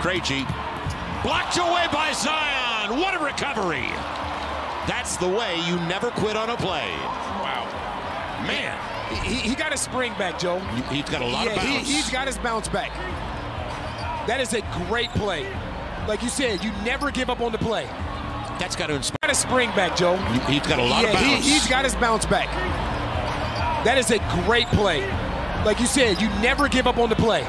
Krejci blocked away by Zion. What a recovery! That's the way you never quit on a play. Wow. Man, He, he got his spring back, Joe. he's got a lot yeah, of he, bounce. he's got his bounce back. That is a great play. Like you said, you never give up on the play. That's got to inspire. Got his spring back, Joe. He's got a lot yeah, of bounce. He, he's got his bounce back. That is a great play. Like you said, you never give up on the play.